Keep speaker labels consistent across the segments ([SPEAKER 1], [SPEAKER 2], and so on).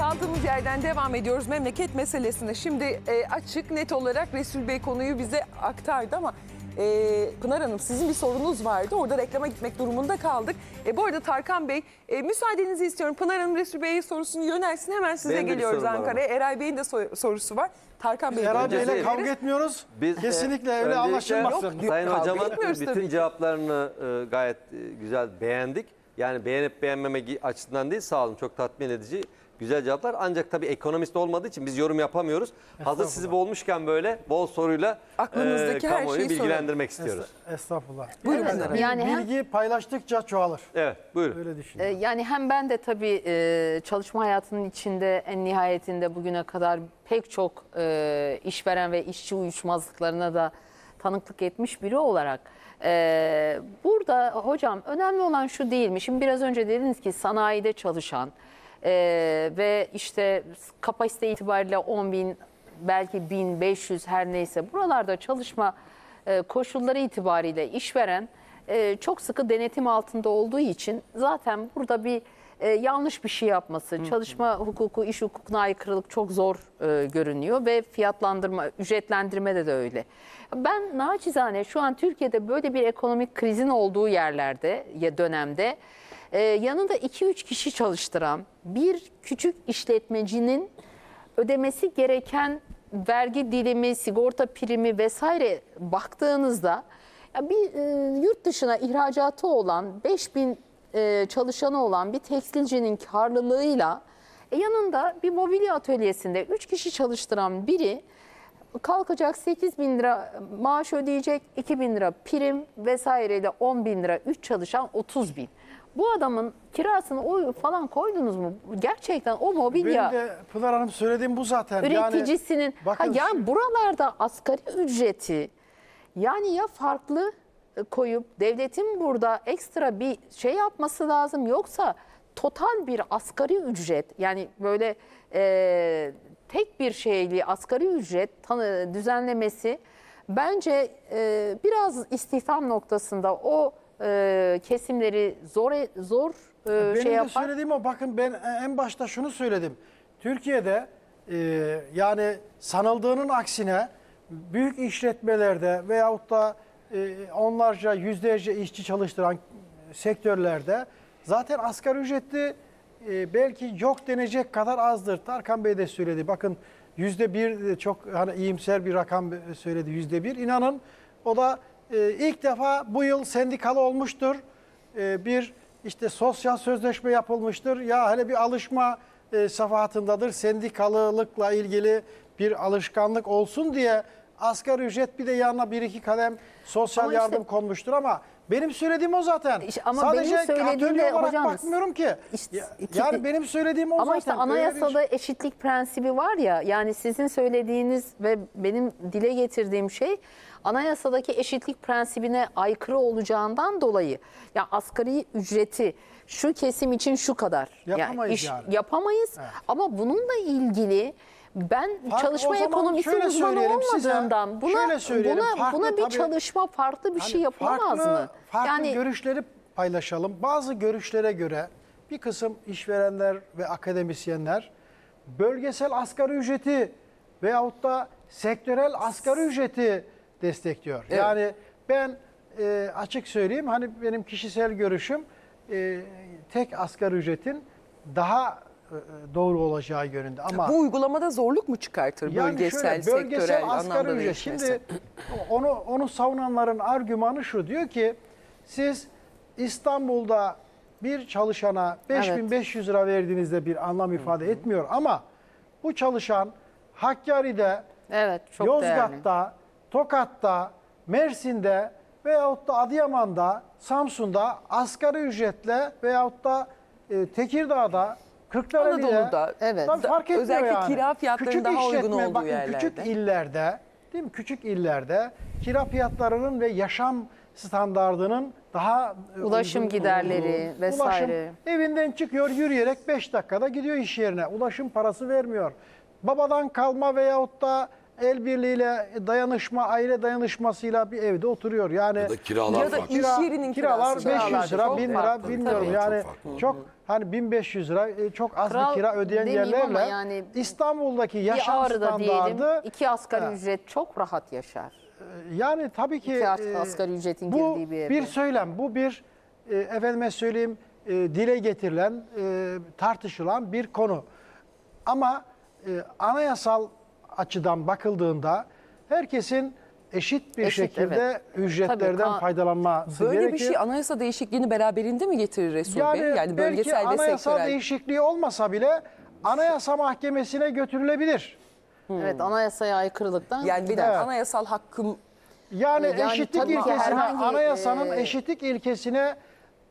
[SPEAKER 1] Kaldığımız yerden devam ediyoruz memleket meselesine. Şimdi e, açık net olarak Resul Bey konuyu bize aktardı ama e, Pınar Hanım sizin bir sorunuz vardı. Orada reklama gitmek durumunda kaldık. E, bu arada Tarkan Bey e, müsaadenizi istiyorum. Pınar Hanım Resul Bey'e sorusunu yönelsin. Hemen size
[SPEAKER 2] Benim de bir
[SPEAKER 1] geliyoruz
[SPEAKER 2] sorum var
[SPEAKER 1] Ankara'ya. Eray Bey'in de so- sorusu var. Tarkan Bey'e
[SPEAKER 3] Eray
[SPEAKER 1] de
[SPEAKER 3] Bey'le
[SPEAKER 2] Öncesi-
[SPEAKER 3] kavga etmiyoruz.
[SPEAKER 2] Biz,
[SPEAKER 3] Kesinlikle
[SPEAKER 2] e,
[SPEAKER 3] öyle
[SPEAKER 2] öncelikle
[SPEAKER 3] anlaşılmasın.
[SPEAKER 1] Yok.
[SPEAKER 2] Sayın
[SPEAKER 1] kavga
[SPEAKER 2] Hocam'ın
[SPEAKER 1] etmiyoruz tabii
[SPEAKER 2] bütün
[SPEAKER 1] ki.
[SPEAKER 2] cevaplarını e, gayet e, güzel beğendik. Yani beğenip beğenmemek açısından değil sağ olun çok tatmin edici güzel cevaplar. Ancak tabii ekonomist olmadığı için biz yorum yapamıyoruz. Hazır sizi boğulmuşken böyle bol soruyla
[SPEAKER 1] Aklınızdaki her
[SPEAKER 2] kamuoyu
[SPEAKER 1] şeyi
[SPEAKER 2] bilgilendirmek istiyoruz.
[SPEAKER 3] Es- Estağfurullah.
[SPEAKER 1] Buyurun
[SPEAKER 3] Evet,
[SPEAKER 1] Pınar Hanım.
[SPEAKER 4] Yani hem-
[SPEAKER 3] bilgi paylaştıkça çoğalır.
[SPEAKER 2] Evet buyurun.
[SPEAKER 3] Öyle
[SPEAKER 4] Ee,
[SPEAKER 3] düşünüyorum.
[SPEAKER 4] Yani hem ben de tabii e, çalışma hayatının içinde en nihayetinde bugüne kadar pek çok e, işveren ve işçi uyuşmazlıklarına da tanıklık etmiş biri olarak e, burada hocam önemli olan şu değil mi? Şimdi biraz önce dediniz ki sanayide çalışan e, ve işte kapasite itibariyle 10 bin belki 1500 her neyse buralarda çalışma e, koşulları itibariyle işveren e, çok sıkı denetim altında olduğu için zaten burada bir e, yanlış bir şey yapması, çalışma hukuku, iş hukukuna aykırılık çok zor e, görünüyor ve fiyatlandırma, ücretlendirme de de öyle. Ben naçizane şu an Türkiye'de böyle bir ekonomik krizin olduğu yerlerde ya dönemde e, yanında 2-3 kişi çalıştıran bir küçük işletmecinin ödemesi gereken vergi dilimi, sigorta primi vesaire baktığınızda ya bir e, yurt dışına ihracatı olan 5000 e, çalışanı olan bir tekstilcinin karlılığıyla e, yanında bir mobilya atölyesinde 3 kişi çalıştıran biri kalkacak 8 bin lira maaş ödeyecek, 2 bin lira prim vesaireyle 10 bin lira 3 çalışan 30 bin. Bu adamın kirasını o falan koydunuz mu? Gerçekten o mobilya
[SPEAKER 3] Benim de Pınar Hanım söylediğim bu zaten.
[SPEAKER 4] üreticisinin
[SPEAKER 3] Yani, bakın
[SPEAKER 4] ha yani buralarda asgari ücreti yani ya farklı koyup devletin burada ekstra bir şey yapması lazım yoksa total bir asgari ücret yani böyle e, tek bir şeyli asgari ücret tanı, düzenlemesi bence e, biraz istihdam noktasında o e, kesimleri zor zor e,
[SPEAKER 3] Benim
[SPEAKER 4] şey
[SPEAKER 3] de
[SPEAKER 4] yapar.
[SPEAKER 3] söylediğim o. Bakın ben en başta şunu söyledim. Türkiye'de e, yani sanıldığının aksine büyük işletmelerde veyahut da e, onlarca yüzlerce işçi çalıştıran sektörlerde zaten asgari ücretli e, belki yok denecek kadar azdır. Tarkan Bey de söyledi. Bakın yüzde bir çok hani iyimser bir rakam söyledi yüzde bir. İnanın o da e, ilk defa bu yıl sendikalı olmuştur. E, bir işte sosyal sözleşme yapılmıştır. Ya hele bir alışma e, safahatındadır. Sendikalılıkla ilgili bir alışkanlık olsun diye asgari ücret bir de yanına bir iki kalem sosyal
[SPEAKER 4] Ama işte-
[SPEAKER 3] yardım konmuştur ama benim söylediğim o zaten.
[SPEAKER 4] İşte ama
[SPEAKER 3] Sadece
[SPEAKER 4] benim söylediğim
[SPEAKER 3] atölye
[SPEAKER 4] de
[SPEAKER 3] olarak
[SPEAKER 4] hocam,
[SPEAKER 3] bakmıyorum ki.
[SPEAKER 4] işte
[SPEAKER 3] Ya-
[SPEAKER 4] iki-
[SPEAKER 3] yani benim söylediğim o
[SPEAKER 4] Ama
[SPEAKER 3] zaten.
[SPEAKER 4] işte
[SPEAKER 3] Öyle bir-
[SPEAKER 4] anayasada eşitlik prensibi var ya yani sizin söylediğiniz ve benim dile getirdiğim şey anayasadaki eşitlik prensibine aykırı olacağından dolayı ya asgari ücreti şu kesim için şu kadar
[SPEAKER 3] Yapamayız yani.
[SPEAKER 4] yapamayız ama bununla ilgili ben
[SPEAKER 3] Fark-
[SPEAKER 4] çalışma ekonomisi uzmanı
[SPEAKER 3] söyleyelim size,
[SPEAKER 4] olmadığımdan buna buna
[SPEAKER 3] farklı
[SPEAKER 4] buna bir
[SPEAKER 3] tabii-
[SPEAKER 4] çalışma farklı bir
[SPEAKER 3] Hani
[SPEAKER 4] şey yapılamaz
[SPEAKER 3] farklı,
[SPEAKER 4] mı?
[SPEAKER 3] Farklı
[SPEAKER 4] yani
[SPEAKER 3] görüşleri paylaşalım. Bazı görüşlere göre bir kısım işverenler ve akademisyenler bölgesel asgari ücreti veyahut da sektörel asgari ücreti destekliyor. Yani ben e, açık söyleyeyim hani benim kişisel görüşüm e, tek asgari ücretin daha doğru olacağı yönünde. Ama
[SPEAKER 1] Bu uygulamada zorluk mu çıkartır
[SPEAKER 3] yani
[SPEAKER 1] bölgesel,
[SPEAKER 3] şöyle, bölgesel
[SPEAKER 1] sektörel anlamda
[SPEAKER 3] ücret. Şimdi onu onu savunanların argümanı şu. Diyor ki siz İstanbul'da bir çalışana 5500 lira verdiğinizde bir anlam ifade etmiyor. Ama bu çalışan Hakkari'de,
[SPEAKER 4] evet çok değerli.
[SPEAKER 3] Yozgat'ta, Tokat'ta, Mersin'de veyahut da Adıyaman'da, Samsun'da asgari ücretle veyahut da e, Tekirdağ'da, Kırklareli'de
[SPEAKER 1] Anadolu'da,
[SPEAKER 4] evet.
[SPEAKER 3] Tabii fark etmiyor
[SPEAKER 1] Özellikle
[SPEAKER 3] yani.
[SPEAKER 1] kira fiyatlarının
[SPEAKER 3] Küçük
[SPEAKER 1] daha uygun olduğu
[SPEAKER 3] bakın
[SPEAKER 1] yerlerde.
[SPEAKER 3] Küçük illerde, değil mi? Küçük illerde kira fiyatlarının ve yaşam standardının daha e,
[SPEAKER 4] Ulaşım
[SPEAKER 3] uygun
[SPEAKER 4] giderleri
[SPEAKER 3] olduğu,
[SPEAKER 4] vesaire.
[SPEAKER 3] Ulaşım, evinden çıkıyor yürüyerek 5 dakikada gidiyor iş yerine. Ulaşım parası vermiyor. Babadan kalma veyahut da el birliğiyle dayanışma, aile dayanışmasıyla bir evde oturuyor. Yani
[SPEAKER 5] Ya da kiralar
[SPEAKER 1] Ya da iş yerinin
[SPEAKER 3] kiralar
[SPEAKER 1] kirası.
[SPEAKER 3] 500
[SPEAKER 4] Kiralar
[SPEAKER 3] lira,
[SPEAKER 4] çok
[SPEAKER 3] 1000 lira bilmiyorum
[SPEAKER 4] tabii.
[SPEAKER 3] yani
[SPEAKER 5] Çok
[SPEAKER 3] çok hani 1500 lira e, çok az
[SPEAKER 4] Kral
[SPEAKER 3] bir kira ödeyen yerlerle
[SPEAKER 4] yani
[SPEAKER 3] İstanbul'daki
[SPEAKER 4] Bir
[SPEAKER 3] yaşam
[SPEAKER 4] diyelim
[SPEAKER 3] standardı
[SPEAKER 4] iki asgari
[SPEAKER 3] Ha.
[SPEAKER 4] ücret çok rahat yaşar.
[SPEAKER 3] yani tabii ki
[SPEAKER 4] İki
[SPEAKER 3] e,
[SPEAKER 4] asgari ücretin
[SPEAKER 3] bu
[SPEAKER 4] girdiği bir evde.
[SPEAKER 3] bir söylem, bu bir e, efendime söyleyeyim e, dile getirilen, e, tartışılan bir konu. Ama e, anayasal açıdan bakıldığında herkesin eşit bir
[SPEAKER 4] Eşit,
[SPEAKER 3] şekilde ücretlerden
[SPEAKER 4] Tabii, ka-
[SPEAKER 3] faydalanması
[SPEAKER 1] Böyle
[SPEAKER 3] gerekir.
[SPEAKER 1] bir şey anayasa değişikliğini beraberinde mi getirir Resul
[SPEAKER 3] yani,
[SPEAKER 1] Bey? Yani
[SPEAKER 3] belki
[SPEAKER 1] bölgesel ve
[SPEAKER 3] anayasal
[SPEAKER 1] sektörel.
[SPEAKER 3] değişikliği olmasa bile anayasa mahkemesine götürülebilir.
[SPEAKER 4] Evet anayasaya aykırılıktan.
[SPEAKER 1] Yani bir de
[SPEAKER 3] Evet.
[SPEAKER 1] anayasal hakkım
[SPEAKER 3] Yani,
[SPEAKER 4] Yani
[SPEAKER 3] eşitlik
[SPEAKER 4] tabii ki
[SPEAKER 3] ilkesine,
[SPEAKER 4] herhangi,
[SPEAKER 3] anayasanın
[SPEAKER 4] e,
[SPEAKER 3] eşitlik ilkesine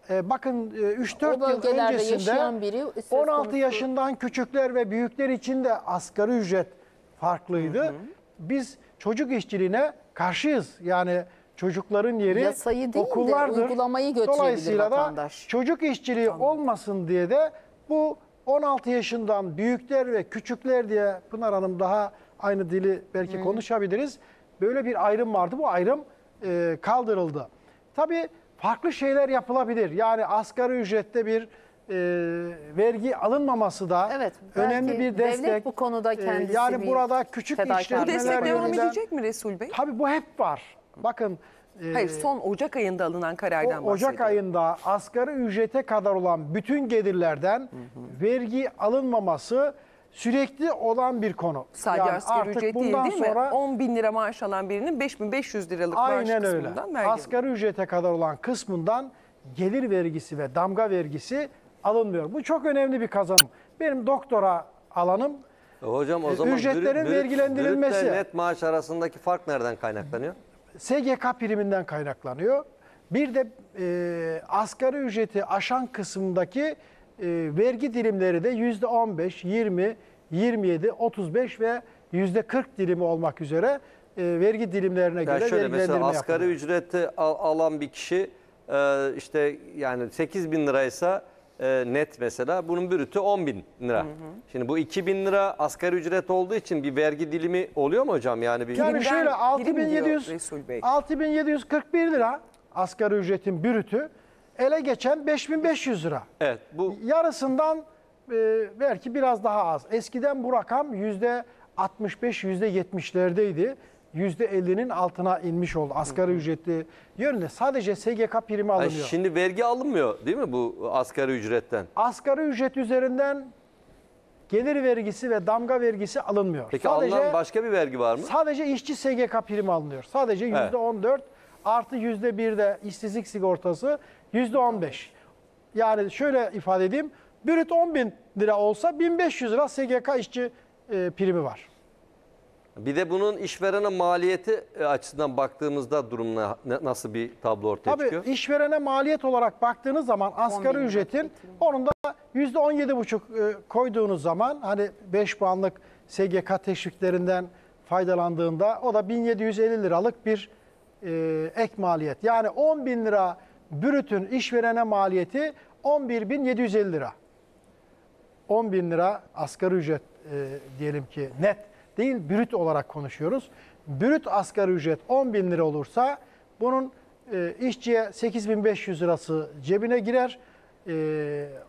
[SPEAKER 3] e, bakın 3-4
[SPEAKER 4] O
[SPEAKER 3] yıl
[SPEAKER 4] bölgelerde
[SPEAKER 3] öncesinde
[SPEAKER 4] yaşayan biri söz
[SPEAKER 3] 16
[SPEAKER 4] konusu-
[SPEAKER 3] yaşından küçükler ve büyükler için de asgari ücret farklıydı. Biz çocuk işçiliğine karşıyız. Yani çocukların yeri
[SPEAKER 4] Yasayı değil de
[SPEAKER 3] okullardır.
[SPEAKER 4] uygulamayı götürebilir
[SPEAKER 3] Dolayısıyla
[SPEAKER 4] vatandaş.
[SPEAKER 3] da çocuk işçiliği olmasın diye de bu 16 yaşından büyükler ve küçükler diye Pınar Hanım daha aynı dili belki konuşabiliriz. Böyle bir ayrım vardı. Bu ayrım e, kaldırıldı. Tabii farklı şeyler yapılabilir. Yani asgari ücrette bir e, vergi alınmaması da
[SPEAKER 4] Evet,
[SPEAKER 3] önemli bir
[SPEAKER 4] devlet
[SPEAKER 3] destek.
[SPEAKER 4] bu konuda
[SPEAKER 3] E,
[SPEAKER 4] kendisi
[SPEAKER 3] yani
[SPEAKER 4] bir
[SPEAKER 3] burada küçük
[SPEAKER 4] fedakarlık
[SPEAKER 1] Bu
[SPEAKER 3] işletmeler
[SPEAKER 1] destek devam edecek mi Resul Bey?
[SPEAKER 3] Tabii bu hep var. Bakın e,
[SPEAKER 1] Hayır son Ocak ayında alınan karardan
[SPEAKER 3] o Ocak ayında asgari ücrete kadar olan bütün gelirlerden vergi alınmaması sürekli olan bir konu.
[SPEAKER 1] Sadece
[SPEAKER 3] Yani
[SPEAKER 1] asgari
[SPEAKER 3] artık
[SPEAKER 1] ücret değil
[SPEAKER 3] bundan
[SPEAKER 1] değil mi?
[SPEAKER 3] sonra
[SPEAKER 1] 10 bin lira maaş alan birinin 5500 liralık maaş
[SPEAKER 3] aynen öyle.
[SPEAKER 1] kısmından vergi
[SPEAKER 3] Asgari ücrete kadar olan kısmından gelir vergisi ve damga vergisi alınmıyor. Bu çok önemli bir kazanım. Benim doktora alanım
[SPEAKER 2] E, Hocam o
[SPEAKER 3] E,
[SPEAKER 2] zaman
[SPEAKER 3] ücretlerin
[SPEAKER 2] brüt-
[SPEAKER 3] vergilendirilmesi.
[SPEAKER 2] brütle net maaş arasındaki fark nereden kaynaklanıyor?
[SPEAKER 3] SGK priminden kaynaklanıyor. Bir de e, asgari ücreti aşan kısımdaki e, vergi dilimleri de yüzde 15, 20, 27, 35 ve yüzde 40 dilimi olmak üzere e, vergi dilimlerine
[SPEAKER 2] Ya
[SPEAKER 3] göre
[SPEAKER 2] şöyle mesela
[SPEAKER 3] vergilendirme
[SPEAKER 2] asgari
[SPEAKER 3] yapılıyor.
[SPEAKER 2] ücreti al- alan bir kişi e, işte yani 8 bin liraysa e, net mesela bunun brütü 10 bin lira. Şimdi bu 2 bin lira asgari ücret olduğu için bir vergi dilimi oluyor mu hocam? Yani bir
[SPEAKER 3] Yani şöyle
[SPEAKER 1] prim
[SPEAKER 3] 6700
[SPEAKER 1] diyor Resul Bey.
[SPEAKER 3] 6741 lira asgari ücretin brütü ele geçen 5500 lira.
[SPEAKER 2] evet bu
[SPEAKER 3] Yarısından e, belki biraz daha az. Eskiden bu rakam yüzde 65, yüzde 70'lerdeydi. Yüzde 50'nin altına inmiş oldu asgari ücretli yönünde. Sadece SGK primi
[SPEAKER 2] Ay,
[SPEAKER 3] alınıyor.
[SPEAKER 2] şimdi vergi alınmıyor değil mi bu asgari ücretten?
[SPEAKER 3] Asgari ücret üzerinden gelir vergisi ve damga vergisi alınmıyor.
[SPEAKER 2] Peki
[SPEAKER 3] sadece,
[SPEAKER 2] alınan başka bir vergi var mı?
[SPEAKER 3] sadece işçi SGK primi alınıyor. Sadece
[SPEAKER 2] Evet.
[SPEAKER 3] 14 artı yüzde bir de işsizlik sigortası yüzde 15. Yani şöyle ifade edeyim. Brüt 10 bin lira olsa 1500 lira SGK işçi e, primi var.
[SPEAKER 2] Bir de bunun işverene maliyeti e, açısından baktığımızda durum nasıl bir tablo ortaya
[SPEAKER 3] Tabii
[SPEAKER 2] çıkıyor?
[SPEAKER 3] işverene maliyet olarak baktığınız zaman asgari ücretin onun da yüzde 17,5 e, koyduğunuz zaman hani 5 puanlık SGK teşviklerinden faydalandığında o da 1750 liralık bir e, ek maliyet. Yani 10 bin lira brütün işverene maliyeti 11.750 lira. 10 bin lira asgari ücret e, diyelim ki net değil brüt olarak konuşuyoruz. Brüt asgari ücret 10 bin lira olursa bunun e, işçiye 8500 lirası cebine girer. E,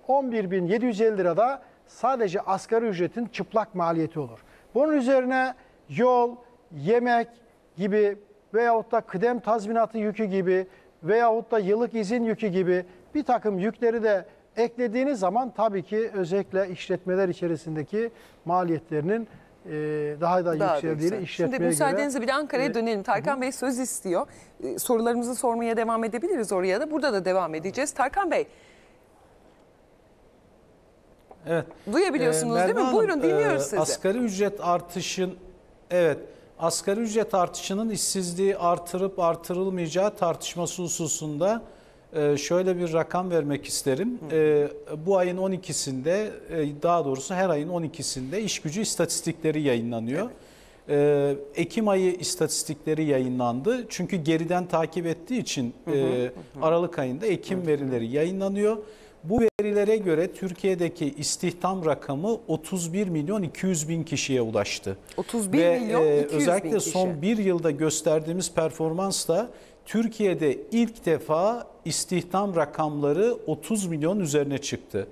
[SPEAKER 3] 11.750 lira da sadece asgari ücretin çıplak maliyeti olur. Bunun üzerine yol, yemek gibi veyahut da kıdem tazminatı yükü gibi veyahut da yıllık izin yükü gibi bir takım yükleri de eklediğiniz zaman tabii ki özellikle işletmeler içerisindeki maliyetlerinin e, daha da
[SPEAKER 1] Daha da
[SPEAKER 3] yükseldiğini
[SPEAKER 1] yüksek.
[SPEAKER 3] işletmeye
[SPEAKER 1] Şimdi müsaadenizle bir de Ankara'ya
[SPEAKER 3] e,
[SPEAKER 1] dönelim. Tarkan Bey söz istiyor. Ee, Sorularımızı sormaya devam edebiliriz oraya da. Burada da devam edeceğiz. Tarkan Bey
[SPEAKER 6] Evet.
[SPEAKER 1] duyabiliyorsunuz
[SPEAKER 6] Ee,
[SPEAKER 1] değil mi?
[SPEAKER 6] Merve
[SPEAKER 1] Buyurun
[SPEAKER 6] Hanım,
[SPEAKER 1] dinliyoruz
[SPEAKER 6] e,
[SPEAKER 1] sizi.
[SPEAKER 6] Asgari ücret artışın evet asgari ücret artışının işsizliği artırıp artırılmayacağı tartışması hususunda e, şöyle bir rakam vermek isterim. E, Bu ayın 12'sinde e, daha doğrusu her ayın 12'sinde iş gücü istatistikleri yayınlanıyor. E, Ekim ayı istatistikleri yayınlandı. Çünkü geriden takip ettiği için e, Aralık ayında Ekim verileri yayınlanıyor. Bu verilere göre Türkiye'deki istihdam rakamı 31 milyon 200 bin kişiye ulaştı.
[SPEAKER 1] 31
[SPEAKER 6] Ve
[SPEAKER 1] milyon
[SPEAKER 6] e,
[SPEAKER 1] 200 bin
[SPEAKER 6] özellikle
[SPEAKER 1] kişi.
[SPEAKER 6] son bir yılda gösterdiğimiz performansla Türkiye'de ilk defa istihdam rakamları 30 milyon üzerine çıktı.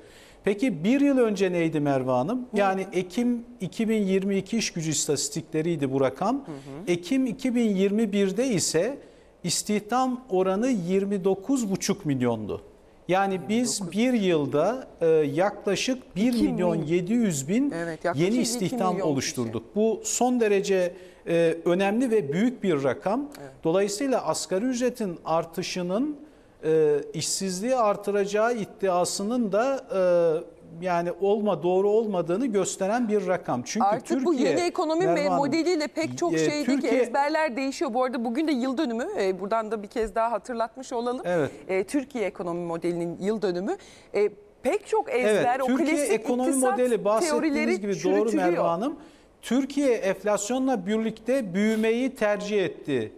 [SPEAKER 6] Peki bir yıl önce neydi Merve Hanım? Yani Ekim 2022 iş gücü istatistikleriydi bu rakam. Ekim 2021'de ise istihdam oranı 29,5 milyondu. Yani biz bir yılda e, yaklaşık 1
[SPEAKER 1] İki
[SPEAKER 6] milyon
[SPEAKER 1] milyon.
[SPEAKER 6] 700 bin
[SPEAKER 1] Evet,
[SPEAKER 6] yeni istihdam oluşturduk. Bu son derece e, önemli ve büyük bir rakam. Dolayısıyla asgari ücretin artışının e, işsizliği artıracağı iddiasının da e, yani olma doğru olmadığını gösteren bir rakam. Çünkü
[SPEAKER 1] Artık bu
[SPEAKER 6] Türkiye,
[SPEAKER 1] yeni ekonomi
[SPEAKER 6] Merve Hanım,
[SPEAKER 1] modeliyle pek çok
[SPEAKER 6] e,
[SPEAKER 1] şeydeki
[SPEAKER 6] Türkiye-
[SPEAKER 1] ezberler değişiyor. Bu arada bugün de yıl dönümü. E, buradan da bir kez daha hatırlatmış olalım.
[SPEAKER 6] Evet.
[SPEAKER 1] E, Türkiye ekonomi modelinin yıl dönümü. E, pek çok ezber
[SPEAKER 6] Evet,
[SPEAKER 1] o
[SPEAKER 6] Türkiye
[SPEAKER 1] klasik
[SPEAKER 6] ekonomi modeli bahsettiğiniz gibi doğru Merve. Hanım. Türkiye enflasyonla birlikte büyümeyi tercih etti.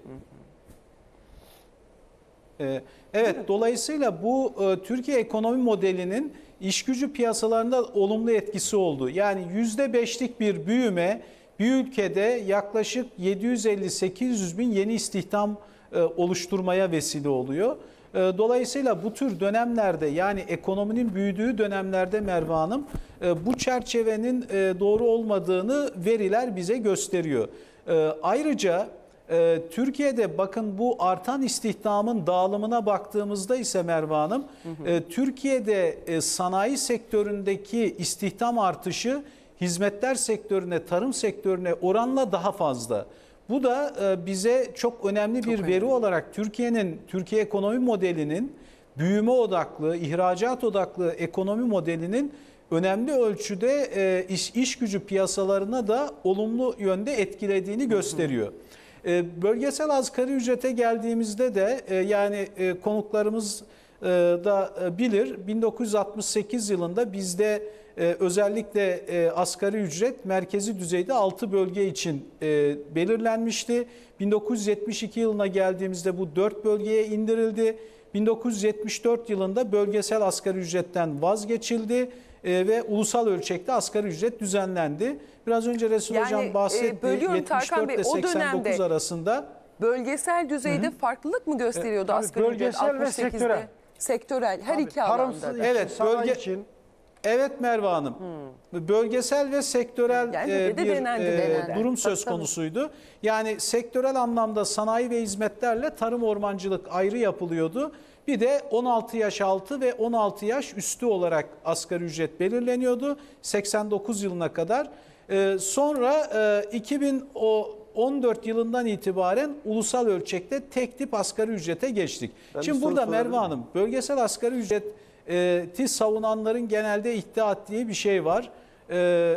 [SPEAKER 6] Ee, Evet, dolayısıyla bu e, Türkiye ekonomi modelinin iş gücü piyasalarında olumlu etkisi oldu. Yani %5'lik bir büyüme bir ülkede yaklaşık 750-800 bin yeni istihdam e, oluşturmaya vesile oluyor. E, Dolayısıyla bu tür dönemlerde yani ekonominin büyüdüğü dönemlerde Merve Hanım e, bu çerçevenin doğru olmadığını veriler bize gösteriyor. Ayrıca ee, Türkiye'de bakın bu artan istihdamın dağılımına baktığımızda ise Merve Hanım, e, Türkiye'de e, sanayi sektöründeki istihdam artışı hizmetler sektörüne, tarım sektörüne oranla daha fazla. Bu da e, bize çok önemli bir veri olarak Türkiye'nin, Türkiye ekonomi modelinin büyüme odaklı, ihracat odaklı ekonomi modelinin önemli ölçüde e, iş, iş gücü piyasalarına da olumlu yönde etkilediğini gösteriyor. E, Bölgesel asgari ücrete geldiğimizde de e, yani e, konuklarımız e, da bilir 1968 yılında bizde özellikle asgari ücret merkezi düzeyde 6 bölge için belirlenmişti. 1972 yılına geldiğimizde bu 4 bölgeye indirildi. 1974 yılında bölgesel asgari ücretten vazgeçildi e, ve ulusal ölçekte asgari ücret düzenlendi. Biraz önce Resul
[SPEAKER 1] Yani,
[SPEAKER 6] Hocam
[SPEAKER 1] e,
[SPEAKER 6] bahsetti.
[SPEAKER 1] bölüyorum Tarkan
[SPEAKER 6] 74
[SPEAKER 1] Bey,
[SPEAKER 6] ile
[SPEAKER 1] o
[SPEAKER 6] 89
[SPEAKER 1] dönemde-
[SPEAKER 6] arasında
[SPEAKER 1] Bölgesel düzeyde farklılık mı gösteriyordu
[SPEAKER 3] tabii
[SPEAKER 1] asgari ücret
[SPEAKER 3] bölgesel ve
[SPEAKER 1] 68'de?
[SPEAKER 3] sektörel.
[SPEAKER 1] Sektörel her
[SPEAKER 3] Tabii,
[SPEAKER 1] iki alanda.
[SPEAKER 6] Evet, bölge-
[SPEAKER 3] için.
[SPEAKER 6] Evet Merve Hanım. Bölgesel ve sektörel
[SPEAKER 1] Yani
[SPEAKER 6] e, bir
[SPEAKER 1] denendi,
[SPEAKER 6] e,
[SPEAKER 1] denendi.
[SPEAKER 6] durum
[SPEAKER 1] Tabii,
[SPEAKER 6] söz
[SPEAKER 1] tabii.
[SPEAKER 6] konusuydu. Yani sektörel anlamda sanayi ve hizmetlerle tarım ormancılık ayrı yapılıyordu. Bir de 16 yaş altı ve 16 yaş üstü olarak asgari ücret belirleniyordu 89 yılına kadar. E, sonra e, 2014 yılından itibaren ulusal ölçekte tek tip asgari ücrete geçtik.
[SPEAKER 2] Ben
[SPEAKER 6] Şimdi burada Merve? Hanım bölgesel asgari ücreti savunanların genelde iddia diye bir şey var. Ee,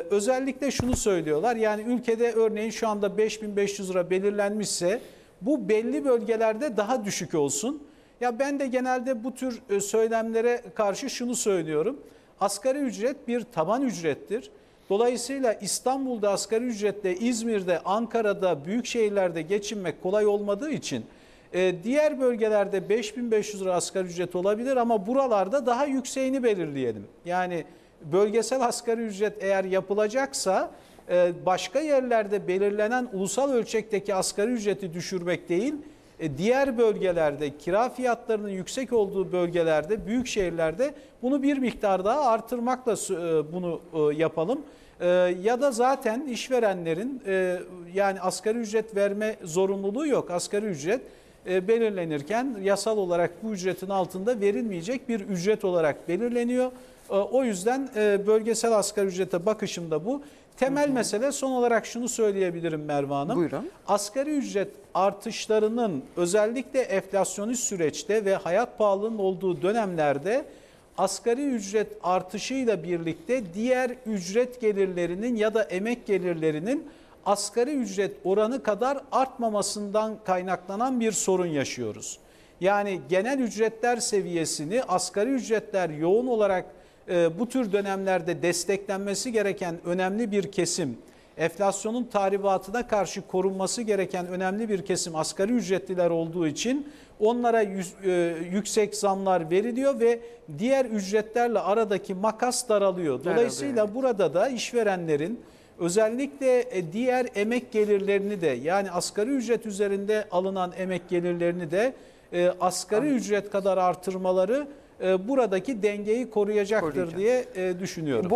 [SPEAKER 6] özellikle şunu söylüyorlar yani ülkede örneğin şu anda 5500 lira belirlenmişse bu belli bölgelerde daha düşük olsun. Ya ben de genelde bu tür e, söylemlere karşı şunu söylüyorum. Asgari ücret bir taban ücrettir. Dolayısıyla İstanbul'da asgari ücretle İzmir'de, Ankara'da, büyük şehirlerde geçinmek kolay olmadığı için e, diğer bölgelerde 5500 lira asgari ücret olabilir ama buralarda daha yükseğini belirleyelim. Yani bölgesel asgari ücret eğer yapılacaksa e, başka yerlerde belirlenen ulusal ölçekteki asgari ücreti düşürmek değil, e, diğer bölgelerde kira fiyatlarının yüksek olduğu bölgelerde, büyük şehirlerde bunu bir miktar daha artırmakla bunu yapalım. Ya da zaten işverenlerin yani asgari ücret verme zorunluluğu yok. Asgari ücret belirlenirken yasal olarak bu ücretin altında verilmeyecek bir ücret olarak belirleniyor. E, O yüzden e, bölgesel asgari ücrete bakışım da bu. Temel mesele son olarak şunu söyleyebilirim Merve Hanım.
[SPEAKER 1] Buyurun.
[SPEAKER 6] Asgari ücret artışlarının özellikle enflasyonist süreçte ve hayat pahalılığının olduğu dönemlerde asgari ücret artışıyla birlikte diğer ücret gelirlerinin ya da emek gelirlerinin asgari ücret oranı kadar artmamasından kaynaklanan bir sorun yaşıyoruz. Yani genel ücretler seviyesini asgari ücretler yoğun olarak e, bu tür dönemlerde desteklenmesi gereken önemli bir kesim enflasyonun tahribatına karşı korunması gereken önemli bir kesim asgari ücretliler olduğu için onlara yüz- e, yüksek zamlar veriliyor ve diğer ücretlerle aradaki makas daralıyor. Dolayısıyla burada da işverenlerin özellikle e, diğer emek gelirlerini de yani asgari ücret üzerinde alınan emek gelirlerini de e, asgari ücret kadar artırmaları e, buradaki dengeyi koruyacaktır
[SPEAKER 1] Koruyacak.
[SPEAKER 6] diye düşünüyorum.